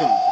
Hmm.